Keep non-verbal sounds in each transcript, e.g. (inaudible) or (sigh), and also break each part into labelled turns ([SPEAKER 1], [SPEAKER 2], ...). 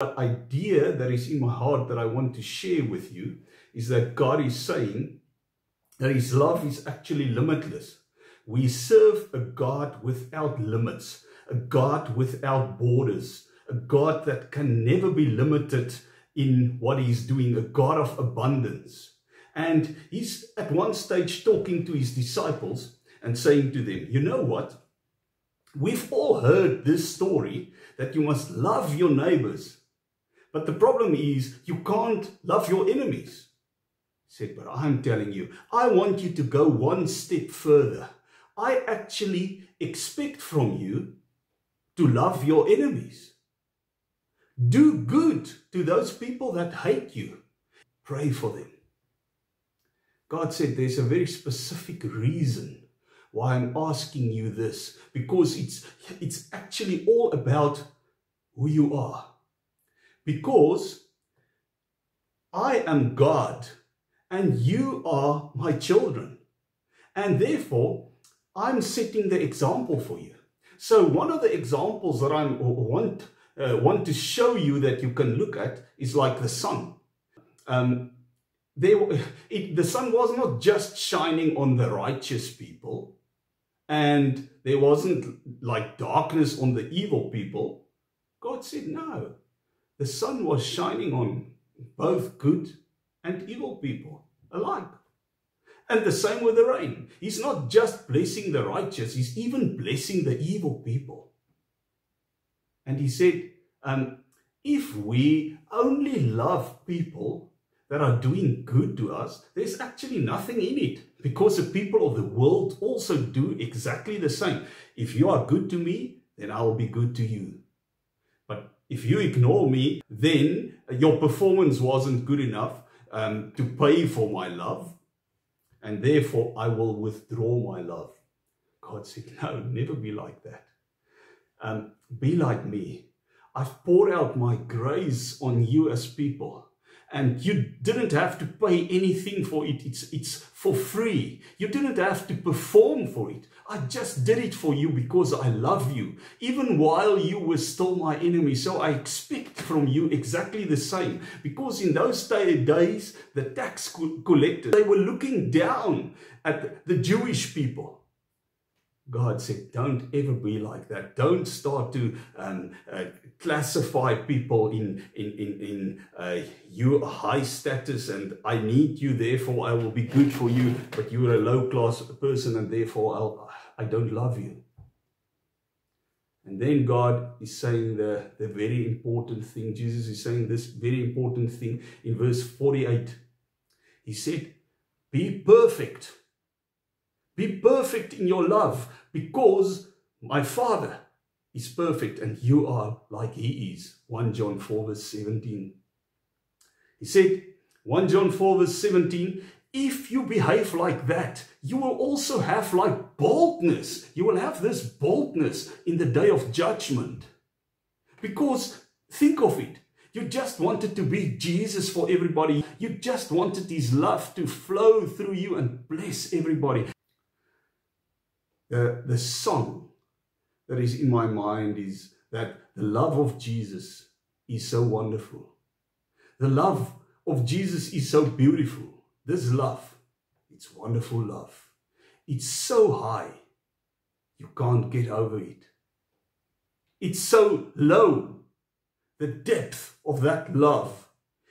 [SPEAKER 1] The idea that is in my heart that I want to share with you is that God is saying that His love is actually limitless. We serve a God without limits, a God without borders, a God that can never be limited in what He's doing, a God of abundance. And He's at one stage talking to His disciples and saying to them, You know what? We've all heard this story that you must love your neighbors but the problem is you can't love your enemies. He said, but I'm telling you, I want you to go one step further. I actually expect from you to love your enemies. Do good to those people that hate you. Pray for them. God said there's a very specific reason why I'm asking you this because it's it's actually all about who you are because I am God and you are my children. And therefore, I'm setting the example for you. So one of the examples that I want, uh, want to show you that you can look at is like the sun. Um, (laughs) it, the sun was not just shining on the righteous people and there wasn't like darkness on the evil people. God said, no, the sun was shining on both good and evil people alike. And the same with the rain. He's not just blessing the righteous, he's even blessing the evil people. And he said, um, if we only love people that are doing good to us, there's actually nothing in it because the people of the world also do exactly the same. If you are good to me, then I will be good to you. If you ignore me, then your performance wasn't good enough um, to pay for my love, and therefore I will withdraw my love. God said, (laughs) No, never be like that. Um, be like me. I've poured out my grace on you as people and you didn't have to pay anything for it. It's, it's for free. You didn't have to perform for it. I just did it for you because I love you, even while you were still my enemy. So I expect from you exactly the same. Because in those days, the tax collectors, they were looking down at the Jewish people. God said, don't ever be like that. Don't start to um, uh, classify people in, in, in, in uh, you high status and I need you, therefore I will be good for you, but you're a low class person and therefore I'll, I don't love you. And then God is saying the, the very important thing. Jesus is saying this very important thing in verse 48. He said, Be perfect be perfect in your love because my Father is perfect and you are like he is. 1 John 4 verse 17. He said, 1 John 4 verse 17, if you behave like that, you will also have like boldness. You will have this boldness in the day of judgment. Because think of it. You just wanted to be Jesus for everybody. You just wanted his love to flow through you and bless everybody the, the song that is in my mind is that the love of Jesus is so wonderful. The love of Jesus is so beautiful. This love, it's wonderful love. It's so high, you can't get over it. It's so low, the depth of that love.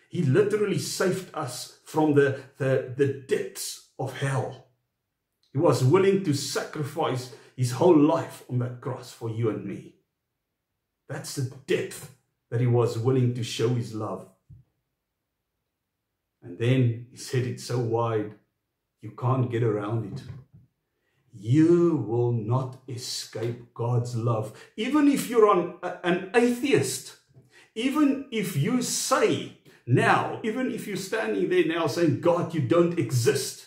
[SPEAKER 1] He literally saved us from the, the, the depths of hell. He was willing to sacrifice his whole life on that cross for you and me. That's the depth that he was willing to show his love. And then he said it so wide, you can't get around it. You will not escape God's love. Even if you're an, an atheist, even if you say now, even if you're standing there now saying, God, you don't exist,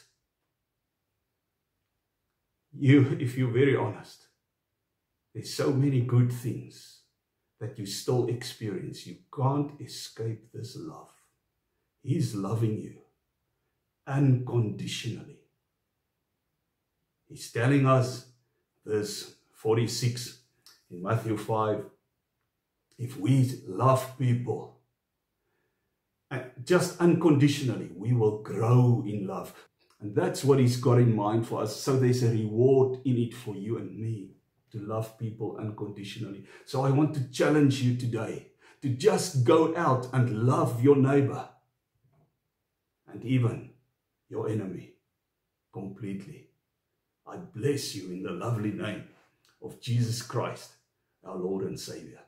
[SPEAKER 1] you, if you're very honest, there's so many good things that you still experience. You can't escape this love. He's loving you unconditionally. He's telling us, verse 46 in Matthew 5, if we love people uh, just unconditionally, we will grow in love. And that's what He's got in mind for us. So there's a reward in it for you and me to love people unconditionally. So I want to challenge you today to just go out and love your neighbor and even your enemy completely. I bless you in the lovely name of Jesus Christ, our Lord and Savior.